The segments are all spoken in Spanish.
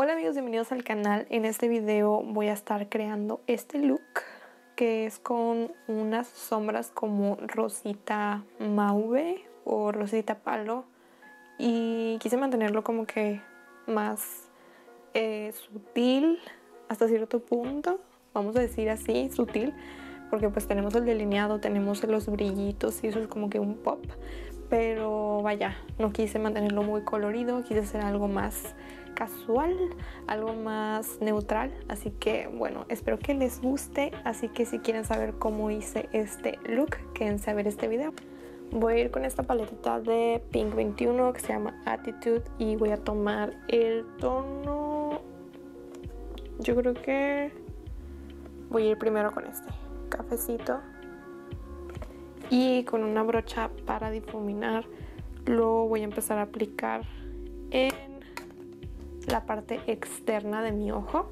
Hola amigos, bienvenidos al canal. En este video voy a estar creando este look que es con unas sombras como rosita mauve o rosita palo y quise mantenerlo como que más eh, sutil hasta cierto punto, vamos a decir así, sutil porque pues tenemos el delineado, tenemos los brillitos y eso es como que un pop pero vaya, no quise mantenerlo muy colorido, quise hacer algo más casual, algo más neutral, así que bueno, espero que les guste, así que si quieren saber cómo hice este look, quédense a ver este video. Voy a ir con esta paletita de Pink 21 que se llama Attitude y voy a tomar el tono, yo creo que voy a ir primero con este cafecito y con una brocha para difuminar. Lo voy a empezar a aplicar en la parte externa de mi ojo.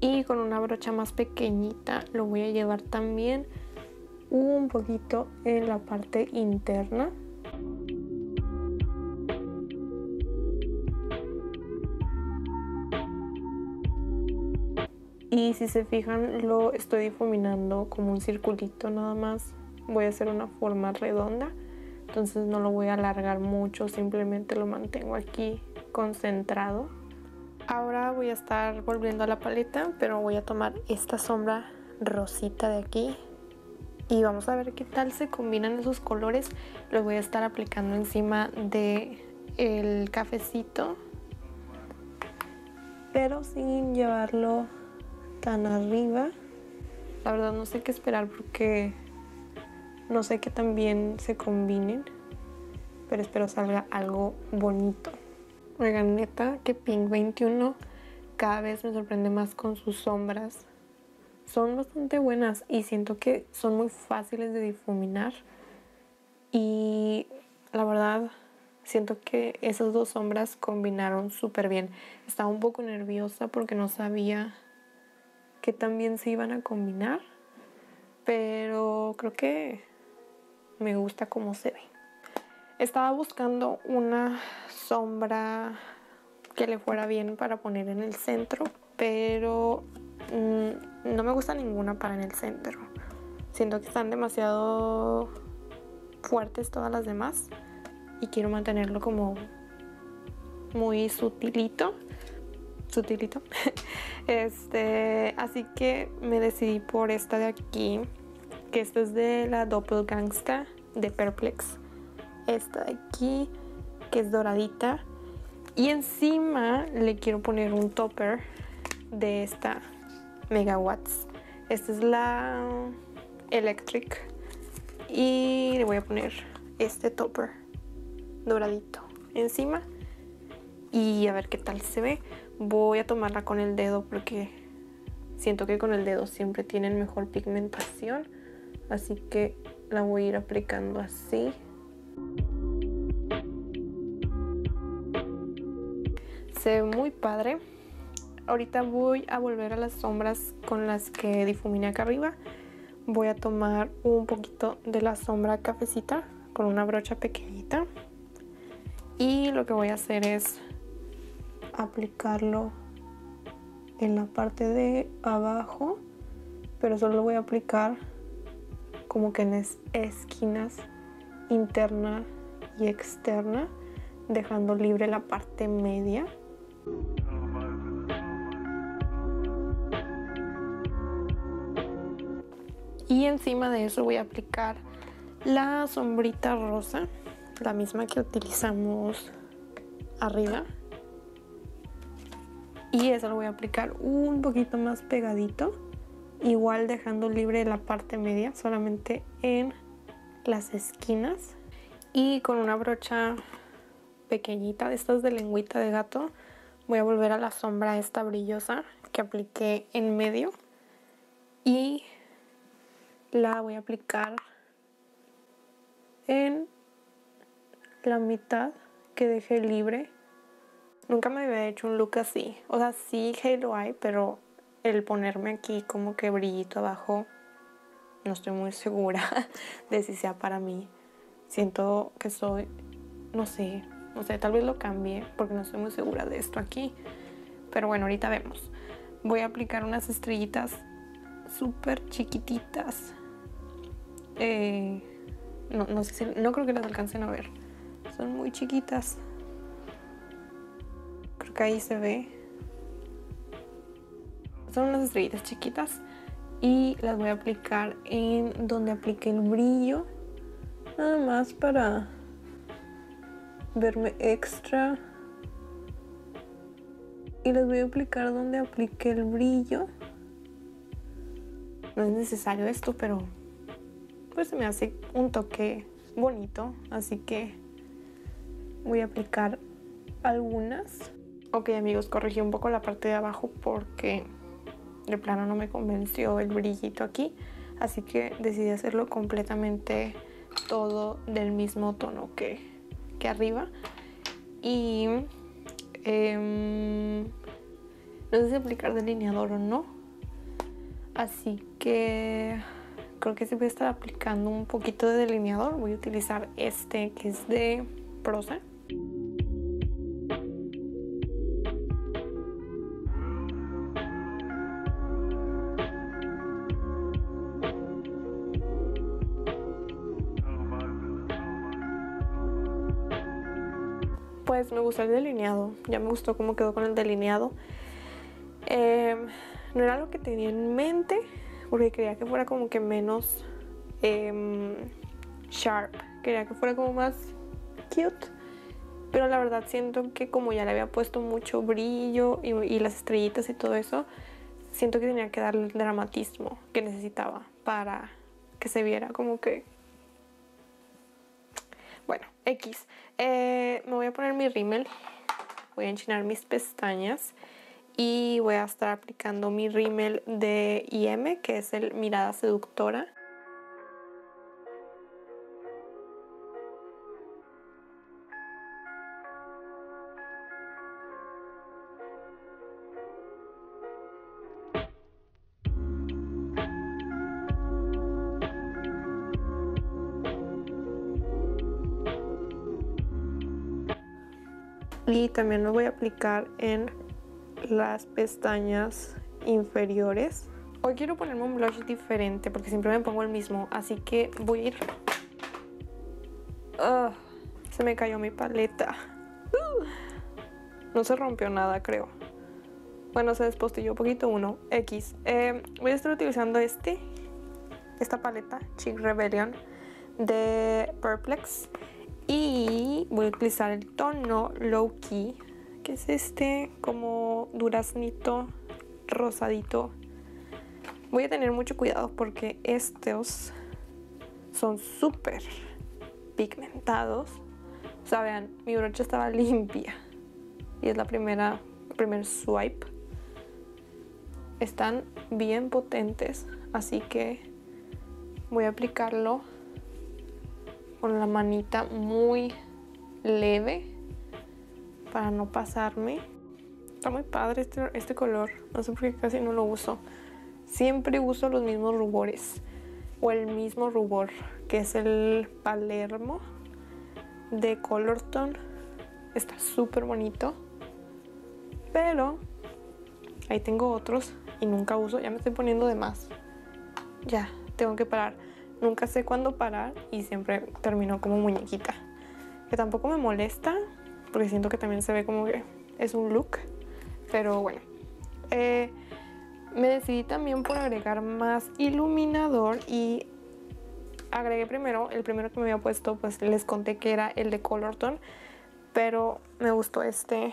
Y con una brocha más pequeñita lo voy a llevar también un poquito en la parte interna y si se fijan lo estoy difuminando como un circulito nada más. Voy a hacer una forma redonda. Entonces no lo voy a alargar mucho simplemente lo mantengo aquí concentrado. Ahora voy a estar volviendo a la paleta pero voy a tomar esta sombra rosita de aquí. Y vamos a ver qué tal se combinan esos colores. Lo voy a estar aplicando encima de el cafecito. Pero sin llevarlo tan arriba. La verdad no sé qué esperar porque no sé que también se combinen. Pero espero salga algo bonito. Oigan, neta que Pink 21 cada vez me sorprende más con sus sombras. Son bastante buenas y siento que son muy fáciles de difuminar. Y la verdad siento que esas dos sombras combinaron súper bien. Estaba un poco nerviosa porque no sabía que también se iban a combinar, pero creo que me gusta cómo se ve. Estaba buscando una sombra que le fuera bien para poner en el centro, pero mm, no me gusta ninguna para en el centro. Siento que están demasiado fuertes todas las demás y quiero mantenerlo como muy sutilito sutilito. este, así que me decidí por esta de aquí, que esta es de la Doppelgangsta de Perplex. Esta de aquí, que es doradita. Y encima le quiero poner un topper de esta Megawatts. Esta es la Electric. Y le voy a poner este topper doradito encima. Y a ver qué tal se ve. Voy a tomarla con el dedo porque siento que con el dedo siempre tienen mejor pigmentación. Así que la voy a ir aplicando así. Se ve muy padre. Ahorita voy a volver a las sombras con las que difuminé acá arriba. Voy a tomar un poquito de la sombra cafecita con una brocha pequeñita. Y lo que voy a hacer es aplicarlo en la parte de abajo pero solo lo voy a aplicar como que en esquinas interna y externa dejando libre la parte media. Y encima de eso voy a aplicar la sombrita rosa la misma que utilizamos arriba y eso lo voy a aplicar un poquito más pegadito igual dejando libre la parte media solamente en las esquinas y con una brocha pequeñita de estas de lengüita de gato voy a volver a la sombra esta brillosa que apliqué en medio y la voy a aplicar en la mitad que dejé libre Nunca me había hecho un look así. O sea, sí lo hay, pero el ponerme aquí como que brillito abajo no estoy muy segura de si sea para mí. Siento que soy, no sé, no sé, tal vez lo cambie porque no estoy muy segura de esto aquí. Pero bueno, ahorita vemos. Voy a aplicar unas estrellitas súper chiquititas. Eh, no, no, sé si, no creo que las alcancen a ver. Son muy chiquitas. Que ahí se ve. Son unas estrellitas chiquitas. Y las voy a aplicar en donde aplique el brillo. Nada más para verme extra. Y les voy a aplicar donde aplique el brillo. No es necesario esto, pero pues se me hace un toque bonito. Así que voy a aplicar algunas. Ok amigos, corregí un poco la parte de abajo porque de plano no me convenció el brillito aquí. Así que decidí hacerlo completamente todo del mismo tono que, que arriba. Y em, no sé si aplicar delineador o no. Así que creo que sí voy a estar aplicando un poquito de delineador. Voy a utilizar este que es de prosa. Me gustó el delineado, ya me gustó cómo quedó con el delineado. Em, no era lo que tenía en mente, porque quería que fuera como que menos em, sharp, quería que fuera como más cute. Pero la verdad siento que como ya le había puesto mucho brillo y, las estrellitas y todo eso, siento que tenía que darle el dramatismo que necesitaba para que se viera como que... Bueno, X. Eh, me voy a poner mi rímel, voy a enchinar mis pestañas y voy a estar aplicando mi rímel de IM, que es el Mirada Seductora. Y también lo voy a aplicar en las pestañas inferiores. Hoy quiero ponerme un blush diferente porque siempre me pongo el mismo, así que voy a ir... Ah, se me cayó mi paleta. No se rompió nada, creo. Bueno, se despostilló un poquito uno. X. Eh, voy a estar utilizando este, esta paleta, Chic Rebellion, de Perplex. Y voy a utilizar el tono Low Key, que es este como duraznito rosadito. Voy a tener mucho cuidado porque estos son súper pigmentados. O sea, vean, mi brocha estaba limpia. Y es la primera, primer swipe. Están bien potentes, así que voy a aplicarlo con la manita muy leve para no pasarme. Está muy padre este, este color, no sé por qué casi no lo uso. Siempre uso los mismos rubores o el mismo rubor que es el Palermo de Colorton. Está súper bonito. Pero ahí tengo otros y nunca uso. Ya me estoy poniendo de más. Ya, tengo que parar. Nunca sé cuándo parar y siempre termino como muñequita. Que tampoco me molesta, porque siento que también se ve como que es un look. Pero bueno. Eh, me decidí también por agregar más iluminador y agregué primero, el primero que me había puesto, pues les conté que era el de Colorton, pero me gustó este,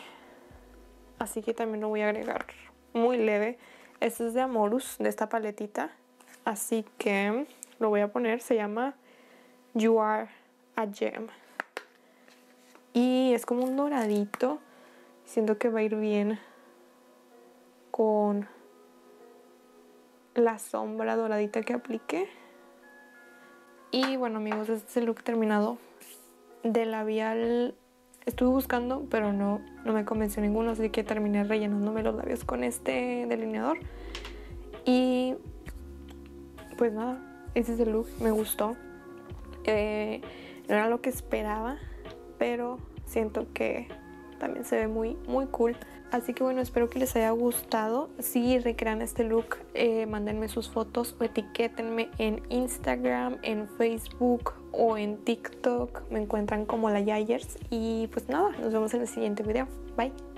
así que también lo voy a agregar muy leve. Este es de Amorus, de esta paletita, así que lo voy a poner, se llama You Are a Gem. Y es como un doradito. Siento que va a ir bien con la sombra doradita que apliqué. Y bueno amigos, este es el look terminado de labial. Estuve buscando, pero no, no me convenció ninguno, así que terminé rellenándome los labios con este delineador. Y pues nada, ese es el look, me gustó. Eh, no era lo que esperaba, pero siento que también se ve muy, muy cool. Así que bueno, espero que les haya gustado. Si recrean este look, eh, mándenme sus fotos o etiquétenme en Instagram, en Facebook o en TikTok. Me encuentran como la Yayers. Y pues nada, nos vemos en el siguiente video. Bye.